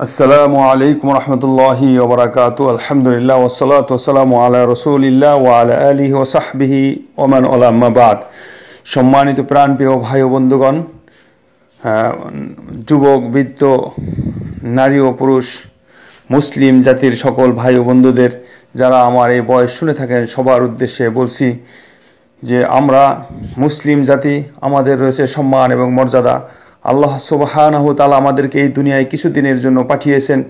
আসসালামু আলাইকুম রহমতুল্লাহি ওবরাকাত আলহামদুলিল্লাহ ওসলাত ওসালাম আলা রসুলিল্লাহ ও আলা আলি ও সাহবিহি ওমান ওলাম্মাবাদ সম্মানিত প্রাণপ্রিয় ভাই ও বন্ধুগণ যুবক বৃত্ত নারী ও পুরুষ মুসলিম জাতির সকল ভাই বন্ধুদের, যারা আমার এই বয়স শুনে থাকেন, সবার উদ্দেশ্যে বলছি যে আমরা মুসলিম জাতি, আমাদের রয়েছে সম্মান এবং মর্যাদা। আল্লাহ সুবহানাহু তালা আমাদেরকে এই দুনিয়ায় কিছুদিনের জন্য পাঠিয়েছেন।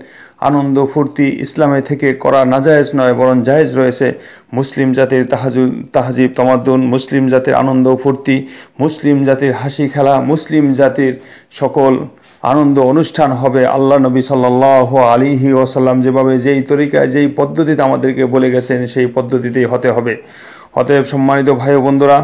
আনন্দ, ফুর্তি ইসলামে থেকে করা নাজায়েজ নয়, বরং জায়েজ রয়েছে। মুসলিম জাতির তাহাজু, তাহাজিব, তমাদ্দুন, মুসলিম জাতির আনন্দ, ফুর্তি, মুসলিম জাতির হাসি খেলা, মুসলিম জাতির সকল আনন্দ অনুষ্ঠান হবে আল্লাহ নবী সাল্লাহ আলিহি ওসাল্লাম যেভাবে যেই তরিকায়, যেই পদ্ধতিতে আমাদেরকে বলে গেছেন, সেই পদ্ধতিতেই হতে হবে। অতএব সম্মানিত ভাই বন্ধুরা,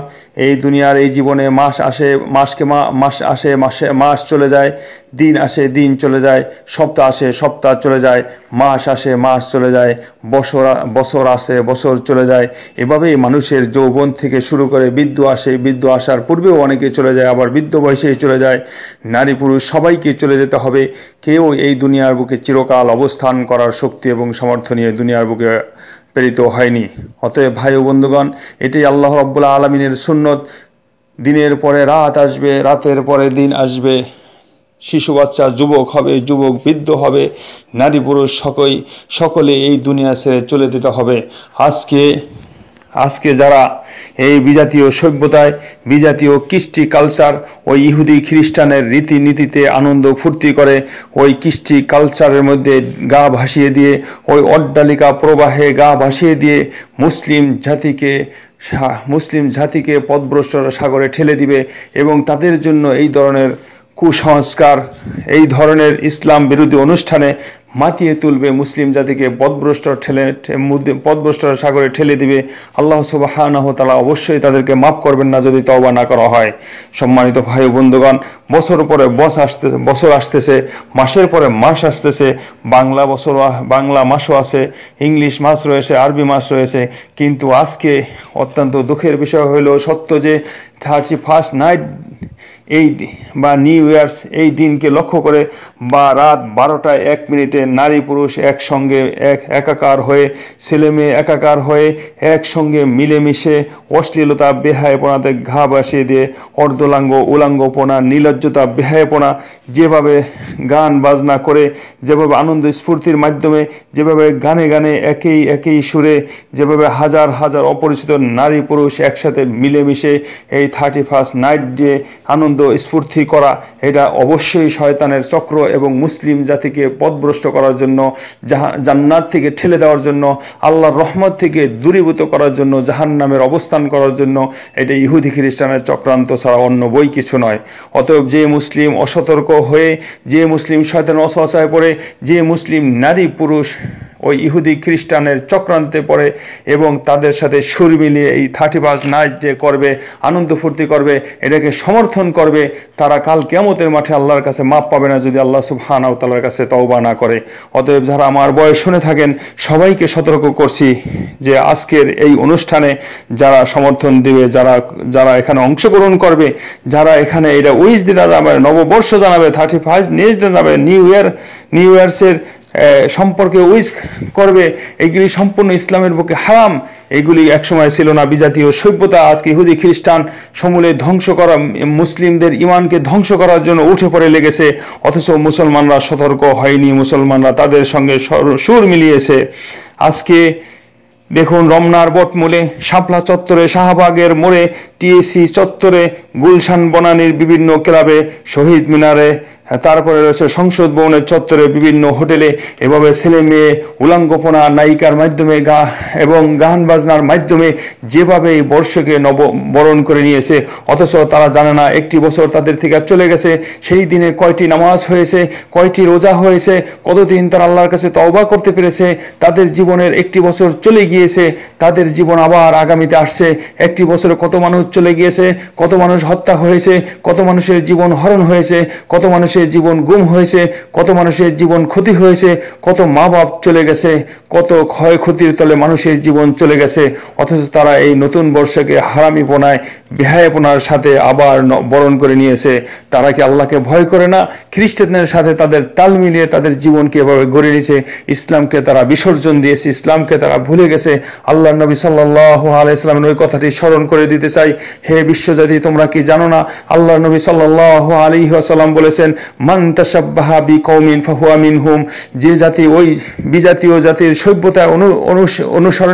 এই দুনিয়ার এই জীবনে মাস আসে, মাসকে মাস আসে, মাসে, মাস চলে যায়, দিন আসে, দিন চলে যায়, সপ্তাহ আসে, সপ্তাহ চলে যায়, মাস আসে, মাস চলে যায়, বছর বছর আসে, বছর চলে যায়। এভাবেই মানুষের যৌবন থেকে শুরু করে বৃদ্ধ আসে, বৃদ্ধ আসার পূর্বেও অনেকে চলে যায়, আবার বৃদ্ধ বয়সেই চলে যায়। নারী পুরুষ সবাইকে চলে যেতে হবে। কেউ এই দুনিয়ার বুকে চিরকাল অবস্থান করার শক্তি এবং সামর্থ্য নিয়ে দুনিয়ার বুকে প্রেরিত হয়নি। অতএব ভাই ও বন্ধুগণ, এটাই আল্লাহ রব্বুল্লা আলমিনের সুন্নত। দিনের পরে রাত আসবে, রাতের পরে দিন আসবে। শিশু, বাচ্চা, যুবক হবে, যুবক, বৃদ্ধ হবে, নারী, পুরুষ সকই সকলে এই দুনিয়া ছেড়ে চলে যেতে হবে। আজকে আজকে যারা এই বিজাতীয় সভ্যতায়, বিজাতীয় কৃষ্টি কালচার ওই ইহুদি খ্রিস্টানের রীতিনীতিতে আনন্দ ফুর্তি করে, ওই কৃষ্টি কালচারের মধ্যে গা ভাসিয়ে দিয়ে, ওই অট্টালিকা প্রবাহে গা ভাসিয়ে দিয়ে মুসলিম জাতিকে মুসলিম জাতিকে পদভ্রষ্টর সাগরে ঠেলে দিবে এবং তাদের জন্য এই ধরনের কুসংস্কার, এই ধরনের ইসলাম বিরোধী অনুষ্ঠানে মাতিয়ে তুলবে, মুসলিম জাতিকে পদভ্রষ্ট ঠেলে পদভ্রষ্টর সাগরে ঠেলে দিবে। আল্লাহ সুবাহানাহ তালা অবশ্যই তাদেরকে মাফ করবেন না যদি তওবা না করা হয়। সম্মানিত ভাই বন্ধুগণ, বছর পরে বস আসতে, বছর আসতেছে, মাসের পরে মাস আসতেছে, বাংলা বছর বাংলা মাসও আছে, ইংলিশ মাস রয়েছে, আরবি মাস রয়েছে, কিন্তু আজকে অত্যন্ত দুঃখের বিষয় হইল সত্য যে থার্টি ফার্স্ট নাইট এই বা নিউ ইয়ার্স এই দিনকে লক্ষ্য করে বা রাত বারোটায় এক মিনিটে নারী পুরুষ একসঙ্গে এক একাকার হয়ে, ছেলে মেয়ে একাকার হয়ে একসঙ্গে মিলেমিশে অশ্লীলতা, বেহায়পনাতে ঘা বাসিয়ে দিয়ে অর্ধলাঙ্গ, উলাঙ্গপনা নির্লজ্জতা বেহায়পনা, যেভাবে গান বাজনা করে, যেভাবে আনন্দ স্ফূর্তির মাধ্যমে, যেভাবে গানে গানে একেই একেই সুরে, যেভাবে হাজার হাজার অপরিচিত নারী পুরুষ একসাথে মিলেমিশে এই থার্টি ফার্স্ট নাইট ডে আনন্দ স্ফূর্তি করা, এটা অবশ্যই শয়তানের চক্র এবং মুসলিম জাতিকে পথভ্রষ্ট করার জন্য জান্নার থেকে ঠেলে দেওয়ার জন্য, আল্লাহর রহমত থেকে দূরীভূত করার জন্য জাহান নামের অবস্থান করার জন্য, এটা ইহুদি খ্রিস্টানের চক্রান্ত ছাড়া অন্য বই কিছু নয়। অতএব যে মুসলিম অসতর্ক হয়ে, যে মুসলিম শয়তান অসহায় পড়ে, যে মুসলিম নারী পুরুষ ওই ইহুদি খ্রিস্টানের চক্রান্তে পড়ে এবং তাদের সাথে সুর মিলিয়ে এই থার্টি ফার্স্ট নাইট ডে করবে, আনন্দ ফুর্তি করবে, এটাকে সমর্থন করবে, তারা কাল কেমতের মাঠে আল্লাহর কাছে মাপ পাবে না যদি আল্লাহ সুবহানাহু তাআলার কাছে তওবা না করে। অতএব যারা আমার বয়স শুনে থাকেন, সবাইকে সতর্ক করছি যে আজকের এই অনুষ্ঠানে যারা সমর্থন দিবে, যারা যারা এখানে অংশগ্রহণ করবে, যারা এখানে এটা উইস দিনা যাবে নববর্ষ জানাবে থার্টি ফার্স্ট নিউজ জানাবে, নিউ ইয়ার, নিউ ইয়ার্সের সম্পর্কে উইস করবে, এগুলি সম্পূর্ণ ইসলামের বুকে হারাম, এগুলি একসময় ছিল না বিজাতীয় সভ্যতা, আজকে ইহুদি খ্রিস্টান সমূলে ধ্বংস করা, মুসলিমদের ইমানকে ধ্বংস করার জন্য উঠে পড়ে লেগেছে, অথচ মুসলমানরা সতর্ক হয়নি, মুসলমানরা তাদের সঙ্গে সুর মিলিয়েছে। আজকে দেখুন রমনার বটমূলে শাপলা চত্বরে, শাহবাগের মোড়ে টিএসি চত্বরে, গুলশান বনানীর বিভিন্ন ক্লাবে শহীদ মিনারে তারপরে রয়েছে সংসদ ভবনের চত্বরে বিভিন্ন হোটেলে এভাবে ছেলে মেয়ে, উলাঙ্গপনা নায়িকার মাধ্যমে গা এবং গান বাজনার মাধ্যমে যেভাবে বর্ষকে নব বরণ করে নিয়েছে, অথচ তারা জানে না একটি বছর তাদের থেকে চলে গেছে। সেই দিনে কয়টি নামাজ হয়েছে, কয়টি রোজা হয়েছে, কতদিন তারা আল্লাহর কাছে তওবা করতে পেরেছে, তাদের জীবনের একটি বছর চলে গিয়েছে, তাদের জীবন আবার আগামীতে আসছে। একটি বছরে কত মানুষ চলে গিয়েছে, কত মানুষ হত্যা হয়েছে, কত মানুষের জীবন হরণ হয়েছে, কত মানুষের মানুষের জীবন গুম হয়েছে, কত মানুষের জীবন ক্ষতি হয়েছে, কত মা বাপ চলে গেছে, কত ক্ষয়ক্ষতির তলে মানুষের জীবন চলে গেছে, অথচ তারা এই নতুন বর্ষকে হারামিপনায়, বেহায়াপনার সাথে আবার বরণ করে নিয়েছে। তারা কি আল্লাহকে ভয় করে না? খ্রিস্টানদের সাথে তাদের তাল মিলিয়ে তাদের জীবনকে এভাবে গড়ে নিয়েছে। ইসলামকে তারা বিসর্জন দিয়েছে, ইসলামকে তারা ভুলে গেছে। আল্লাহ নবী সাল্লাহ আলাইসলামের ওই কথাটি স্মরণ করে দিতে চাই। হে বিশ্বজাতি, তোমরা কি জানো না? আল্লাহ নবী সাল্লাহ আলী আসাল্লাম বলেছেন মান কৌমিন ফাহুয়া মিনহুম, যে জাতি ওই বিজাতীয় জাতির সভ্যতা অনু- অনুস-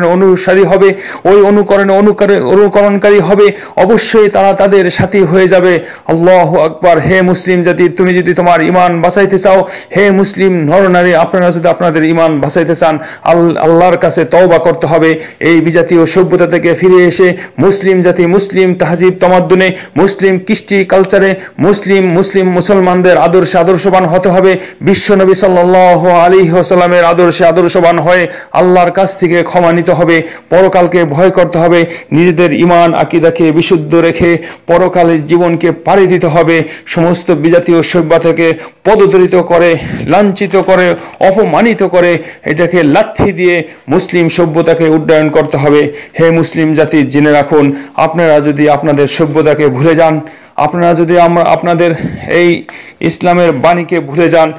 অনুসারী হবে, ওই অনুকরণে অনুকরণকারী হবে, অবশ্যই তারা তাদের সাথী হয়ে যাবে। আল্লাহ আকবার। হে মুসলিম জাতি, তুমি যদি তোমার ইমান বাঁচাইতে চাও, হে মুসলিম নরনারী, আপনারা যদি আপনাদের ইমান বাঁচাইতে চান আল্লাহর কাছে তওবা করতে হবে। এই বিজাতীয় সভ্যতা থেকে ফিরে এসে মুসলিম জাতি, মুসলিম তাহজিব, তমাদ্দুনে, মুসলিম কৃষ্টি কালচারে, মুসলিম মুসলিম মুসলমানদের আদর্শে আদর্শবান হতে হবে। বিশ্ব নবী সাল্লাহ আলী সাল্লামের আদর্শে আদর্শবান হয়ে আল্লাহর কাছ থেকে ক্ষমা নিতে হবে। পরকালকে ভয় করতে হবে। নিজেদের ইমান আকিদাকে বিশুদ্ধ রেখে পরকালের জীবনকে পাড়ি দিতে হবে। সমস্ত বিজাতীয় সভ্যতা থেকে পদদলিত করে, লাঞ্ছিত করে, অপমানিত করে এটাকে লাথি দিয়ে মুসলিম সভ্যতাকে উড্ডয়ন করতে হবে। হে মুসলিম জাতি, জেনে রাখুন, আপনারা যদি আপনাদের সভ্যতাকে ভুলে যান, আপনারা যদি আমরা আপনাদের এই ইসলামের বাণীকে ভুলে যান।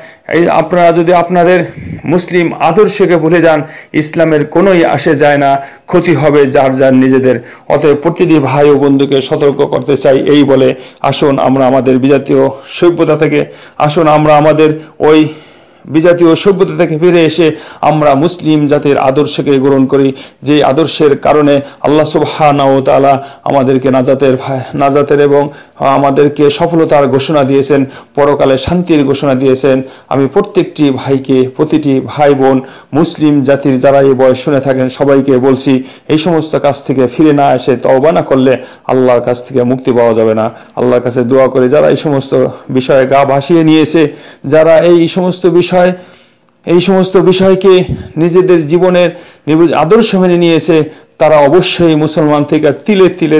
আপনারা যদি আপনাদের মুসলিম আদর্শকে ভুলে যান, ইসলামের কোনোই আসে যায় না, ক্ষতি হবে যার যার নিজেদের। অতএব প্রতিটি ভাই ও বন্ধুকে সতর্ক করতে চাই এই বলে আসুন আমরা আমাদের বিজাতীয় সভ্যতা থেকে, আসুন আমরা আমাদের ওই বিজাতীয় সভ্যতা থেকে ফিরে এসে আমরা মুসলিম জাতির আদর্শকে গ্রহণ করি যে আদর্শের কারণে আল্লাহ তাআলা আমাদেরকে নাজাতের নাজাতের এবং আমাদেরকে সফলতার ঘোষণা দিয়েছেন, পরকালে শান্তির ঘোষণা দিয়েছেন। আমি প্রত্যেকটি ভাইকে, প্রতিটি ভাই বোন মুসলিম জাতির যারা এই বয়স শুনে থাকেন, সবাইকে বলছি, এই সমস্ত কাজ থেকে ফিরে না এসে তওবা না করলে আল্লাহর কাছ থেকে মুক্তি পাওয়া যাবে না। আল্লাহর কাছে দোয়া করে যারা এই সমস্ত বিষয়ে গা ভাসিয়ে নিয়েছে, যারা এই সমস্ত বিষয়, এই সমস্ত বিষয়কে নিজেদের জীবনের আদর্শ মেনে নিয়েছে, তারা অবশ্যই মুসলমান থেকে তিলে তিলে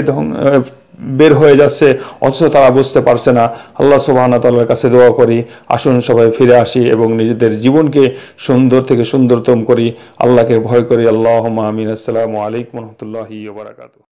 বের হয়ে যাচ্ছে, অথচ তারা বুঝতে পারছে না। আল্লাহ সুবহান তাআলার কাছে দোয়া করি, আসুন সবাই ফিরে আসি এবং নিজেদের জীবনকে সুন্দর থেকে সুন্দরতম করি। আল্লাহকে ভয় করি। আল্লাহ আমিন। আসসালামু আলাইকুম রহমতুল্লাহি বারাকাতুহ।